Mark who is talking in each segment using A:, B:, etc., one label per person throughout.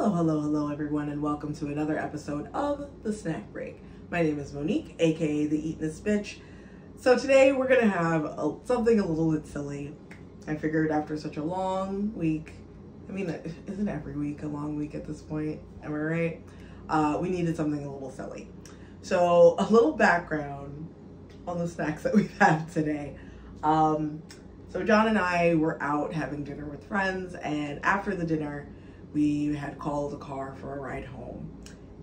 A: Hello, hello, hello, everyone, and welcome to another episode of The Snack Break. My name is Monique, aka The Eatinist Bitch. So today we're gonna have a, something a little bit silly. I figured after such a long week, I mean, isn't every week a long week at this point? Am I right? Uh, we needed something a little silly. So a little background on the snacks that we've today. Um, so John and I were out having dinner with friends, and after the dinner, we had called a car for a ride home.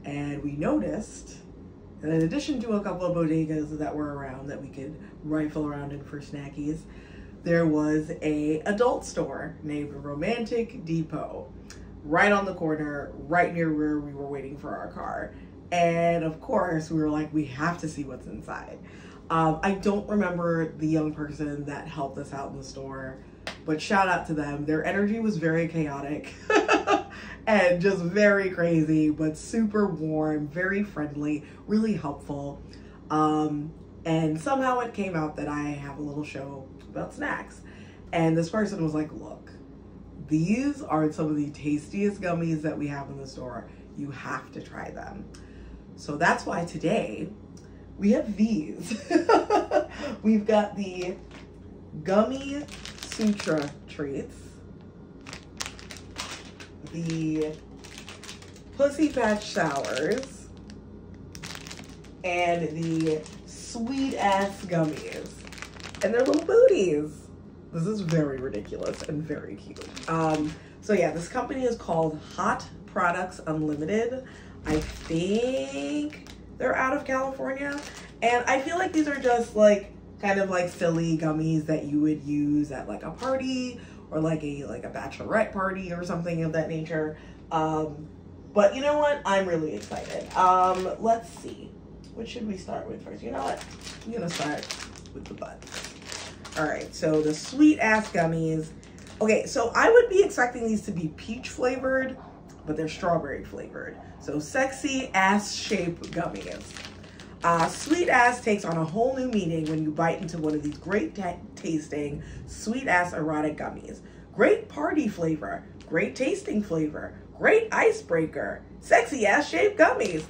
A: And we noticed that in addition to a couple of bodegas that were around that we could rifle around in for snackies, there was a adult store named Romantic Depot right on the corner, right near where we were waiting for our car. And of course, we were like, we have to see what's inside. Um, I don't remember the young person that helped us out in the store, but shout out to them. Their energy was very chaotic and just very crazy, but super warm, very friendly, really helpful. Um, and somehow it came out that I have a little show about snacks. And this person was like, look, these are some of the tastiest gummies that we have in the store. You have to try them. So that's why today we have these. We've got the Gummy Sutra treats, the Pussy Patch Sours, and the Sweet Ass Gummies. And they're little booties. This is very ridiculous and very cute. Um, so yeah, this company is called Hott Products Unlimited. I think they're out of California. And I feel like these are just like kind of like silly gummies that you would use at like a party or like a like a bachelorette party or something of that nature. Um, but you know what? I'm really excited. Um, let's see. What should we start with first? You know what? I'm gonna start with the butt. All right, so the sweet ass gummies. Okay, so I would be expecting these to be peach flavored, but they're strawberry flavored. So sexy ass shape gummies. Uh, sweet ass takes on a whole new meaning when you bite into one of these great tasting sweet ass erotic gummies. Great party flavor, great tasting flavor, great icebreaker, sexy ass shaped gummies.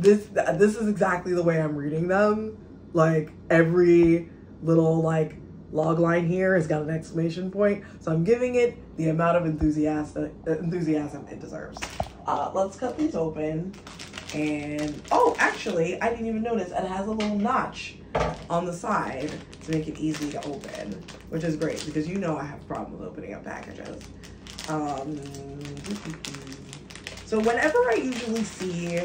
A: This this is exactly the way I'm reading them. Like every little like log line here has got an exclamation point. So I'm giving it the amount of enthusiasm enthusiasm it deserves. Uh, let's cut these open. And, oh, actually, I didn't even notice it has a little notch on the side to make it easy to open, which is great because you know I have problems opening up packages. Um, so whenever I usually see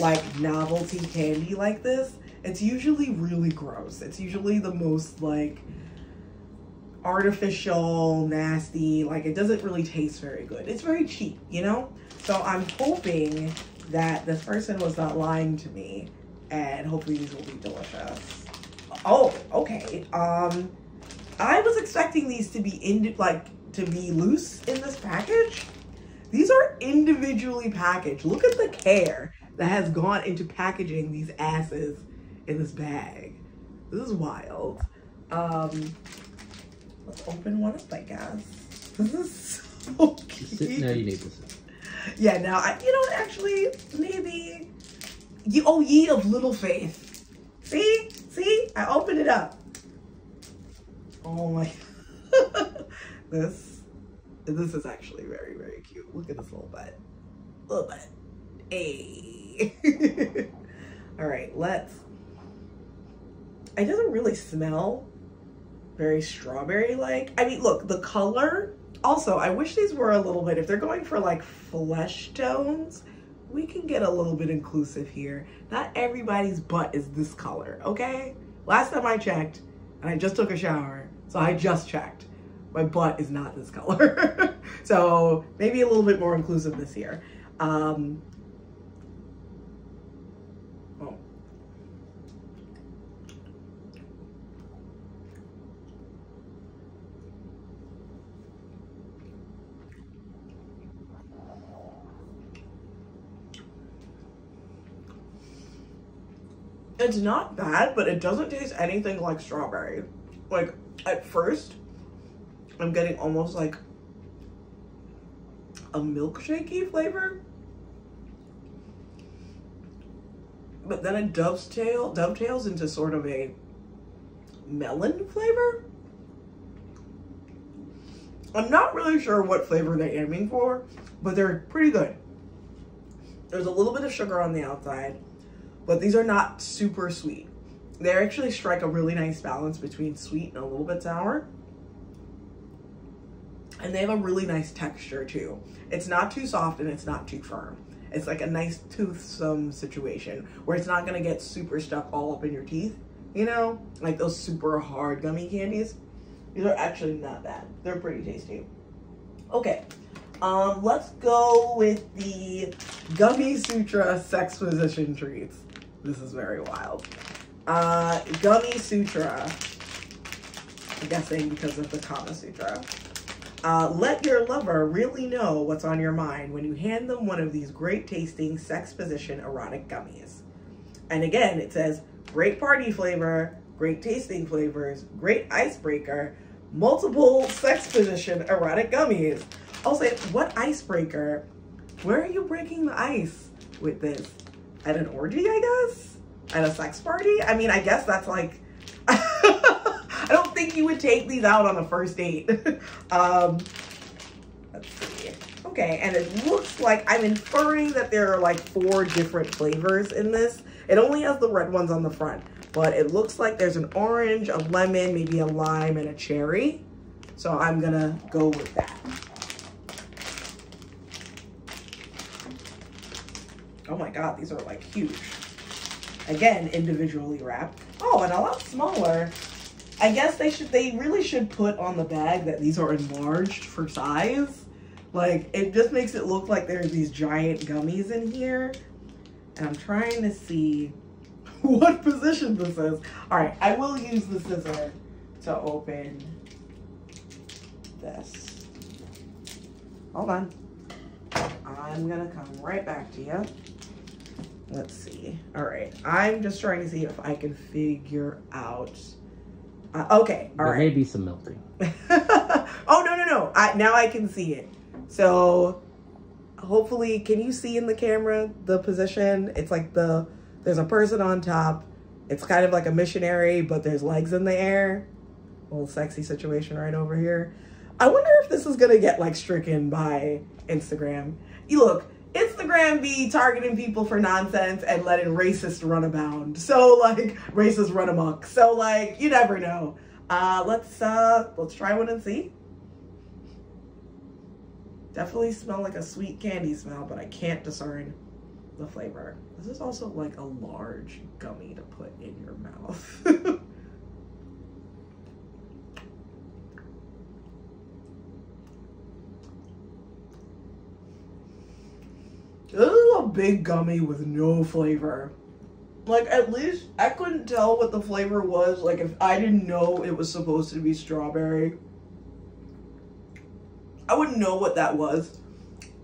A: like novelty candy like this, it's usually really gross. It's usually the most like artificial, nasty, like it doesn't really taste very good. It's very cheap, you know? So I'm hoping that this person was not lying to me and hopefully these will be delicious. Oh, okay. Um, I was expecting these to be in like to be loose in this package. These are individually packaged. Look at the care that has gone into packaging these asses in this bag. This is wild. Um, let's open one up, I guess. This is so cute.
B: No, you need this
A: yeah, now I, you know, actually, maybe, you, oh, ye of little faith. See, see, I opened it up. Oh my, this, this is actually very, very cute. Look at this little butt, little butt. Hey. All right, let's, it doesn't really smell very strawberry-like. I mean, look, the color also, I wish these were a little bit, if they're going for like flesh tones, we can get a little bit inclusive here. Not everybody's butt is this color, okay? Last time I checked, and I just took a shower, so I just checked. My butt is not this color. so maybe a little bit more inclusive this year. Um, It's not bad, but it doesn't taste anything like strawberry. Like, at first, I'm getting almost like a milkshakey flavor. But then it dovetail, dovetails into sort of a melon flavor. I'm not really sure what flavor they're aiming for, but they're pretty good. There's a little bit of sugar on the outside but these are not super sweet. They actually strike a really nice balance between sweet and a little bit sour. And they have a really nice texture too. It's not too soft and it's not too firm. It's like a nice toothsome situation where it's not gonna get super stuck all up in your teeth, you know? Like those super hard gummy candies. These are actually not bad. They're pretty tasty. Okay, um, let's go with the Gummy Sutra Sex Position Treats. This is very wild. Uh, Gummy Sutra. I'm guessing because of the Kama Sutra. Uh, let your lover really know what's on your mind when you hand them one of these great tasting sex position erotic gummies. And again, it says great party flavor, great tasting flavors, great icebreaker, multiple sex position erotic gummies. I'll what icebreaker? Where are you breaking the ice with this? At an orgy, I guess? At a sex party? I mean, I guess that's like I don't think you would take these out on a first date. um, let's see. Okay, and it looks like I'm inferring that there are like four different flavors in this. It only has the red ones on the front, but it looks like there's an orange, a lemon, maybe a lime, and a cherry. So I'm gonna go with that. Oh my God, these are like huge. Again, individually wrapped. Oh, and a lot smaller I guess they should, they really should put on the bag that these are enlarged for size. Like, it just makes it look like there's these giant gummies in here. And I'm trying to see what position this is. All right, I will use the scissor to open this. Hold on. I'm gonna come right back to you. Let's see. All right, I'm just trying to see if I can figure out uh, okay, all
B: there
A: right.
B: may be some melting.
A: oh no no no! I, now I can see it. So hopefully, can you see in the camera the position? It's like the there's a person on top. It's kind of like a missionary, but there's legs in the air. A little sexy situation right over here. I wonder if this is gonna get like stricken by Instagram. You look, Instagram be targeting people for nonsense and letting racists run abound. So like racists run amok. So like you never know. Uh, let's uh, let's try one and see. Definitely smell like a sweet candy smell, but I can't discern the flavor. This is also like a large gummy to put in your mouth. This is a big gummy with no flavor. Like, at least I couldn't tell what the flavor was. Like, if I didn't know it was supposed to be strawberry, I wouldn't know what that was.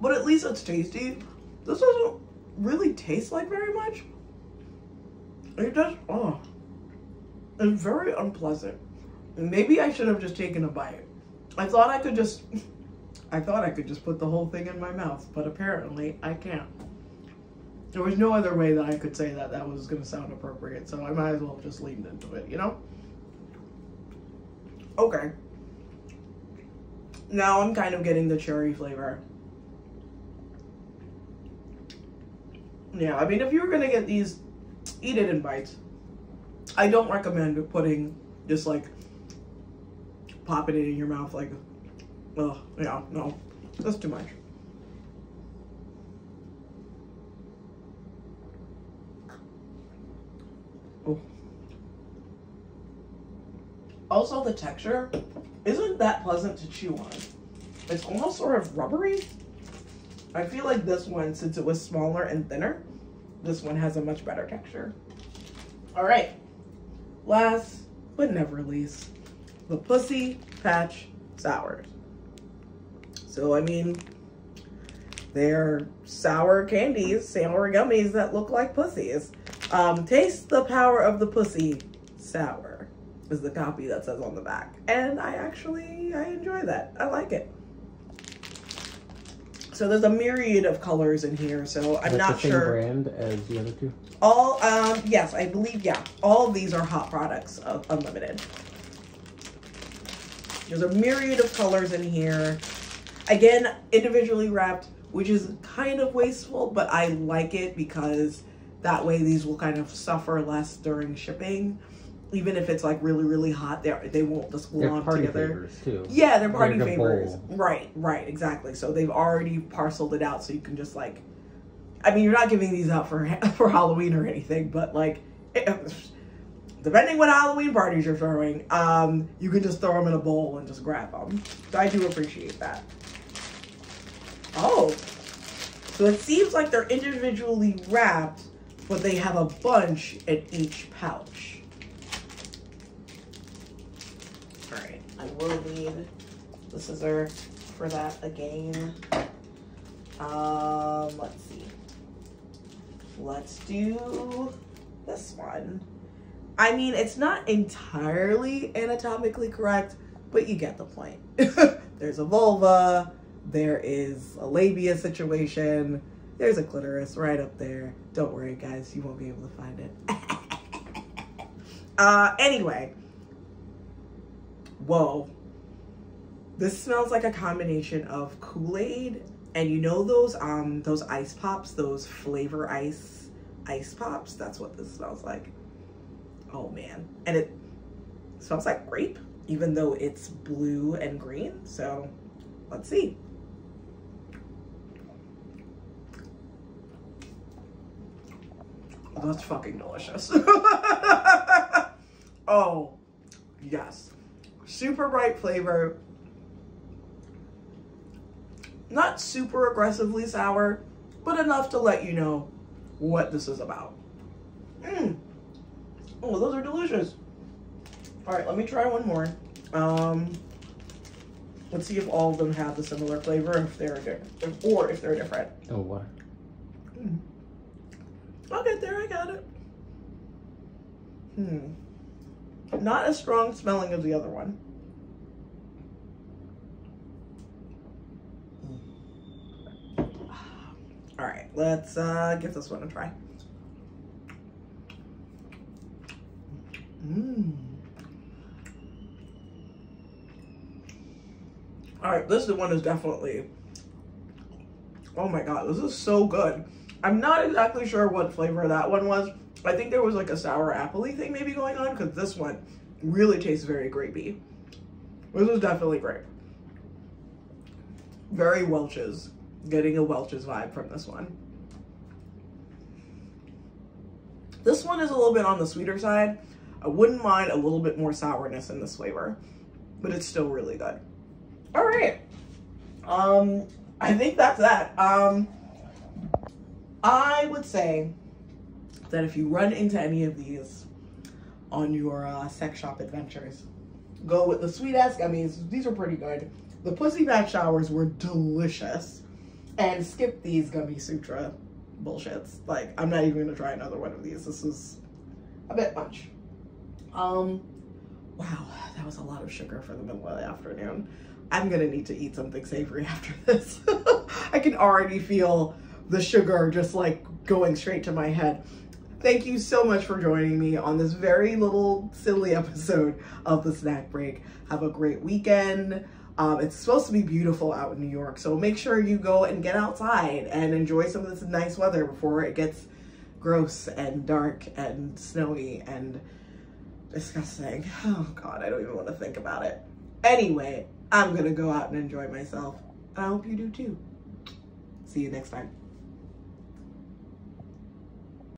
A: But at least it's tasty. This doesn't really taste like very much. It does, oh. It's very unpleasant. Maybe I should have just taken a bite. I thought I could just I thought I could just put the whole thing in my mouth, but apparently I can't. There was no other way that I could say that that was going to sound appropriate, so I might as well just leaned into it, you know? Okay. Now I'm kind of getting the cherry flavor. Yeah, I mean, if you were going to get these, eat it in bites. I don't recommend putting just like popping it in your mouth like Oh, yeah, no, that's too much. Oh. Also, the texture isn't that pleasant to chew on. It's almost sort of rubbery. I feel like this one, since it was smaller and thinner, this one has a much better texture. All right, last but never least, the Pussy Patch Sours. So, I mean, they're sour candies, sour gummies that look like pussies. Um, taste the power of the pussy sour is the copy that says on the back. And I actually, I enjoy that. I like it. So there's a myriad of colors in here, so I'm
B: Is that
A: not
B: the same
A: sure.
B: brand as the other two.
A: All, um, yes, I believe, yeah. All of these are Hott products of Unlimited. There's a myriad of colors in here. Again, individually wrapped, which is kind of wasteful, but I like it because that way these will kind of suffer less during shipping. Even if it's like really, really hot, they they won't just
B: They're
A: glom
B: party
A: together.
B: favors too.
A: Yeah, they're party
B: They're
A: favors.
B: bowl.
A: Right, right, exactly. So they've already parceled it out, so you can just like, I mean, you're not giving these out for for Halloween or anything, but like, it- depending what Halloween parties you're throwing, um, you can just throw them in a bowl and just grab them. So I do appreciate that. Oh, so it seems like they're individually wrapped, but they have a bunch in each pouch. All right, I will need the scissor for that again. Um, let's see. Let's do this one. I mean, it's not entirely anatomically correct, but you get the point. There's a vulva, there is a labia situation, there's a clitoris right up there. Don't worry, guys, you won't be able to find it. uh, anyway. Whoa. This smells like a combination of Kool-Aid and you know those um those ice pops, those flavor ice ice pops? That's what this smells like. Oh man. And it smells like grape, even though it's blue and green. So let's see. That's fucking delicious. oh, yes. Super bright flavor. Not super aggressively sour, but enough to let you know what this is about. Mmm. Oh, those are delicious. All right, let me try one more. Um, let's see if all of them have the similar flavor, if they're different, or if they're different.
B: Oh, what?
A: Mm. Okay, there I got it. Hmm. Not as strong smelling as the other one. All right, let's uh, give this one a try. Mmm. All right, this one is definitely. Oh my god, this is so good. I'm not exactly sure what flavor that one was. I think there was like a sour appley thing maybe going on because this one really tastes very grapey. This is definitely grape. Very Welch's. Getting a Welch's vibe from this one. This one is a little bit on the sweeter side. I wouldn't mind a little bit more sourness in this flavor, but it's still really good. All right. Um, I think that's that. Um, I would say that if you run into any of these on your uh, sex shop adventures, go with the sweet ass gummies. These are pretty good. The pussy patch sours were delicious. And skip these gummy sutra bullshits. Like, I'm not even gonna try another one of these. This is a bit much. Um, wow, that was a lot of sugar for the middle of the afternoon. I'm gonna need to eat something savory after this. I can already feel the sugar just like going straight to my head. Thank you so much for joining me on this very little silly episode of the snack break. Have a great weekend. Um, it's supposed to be beautiful out in New York, so make sure you go and get outside and enjoy some of this nice weather before it gets gross and dark and snowy and disgusting. Oh God, I don't even want to think about it. Anyway, I'm gonna go out and enjoy myself. And I hope you do too. See you next time.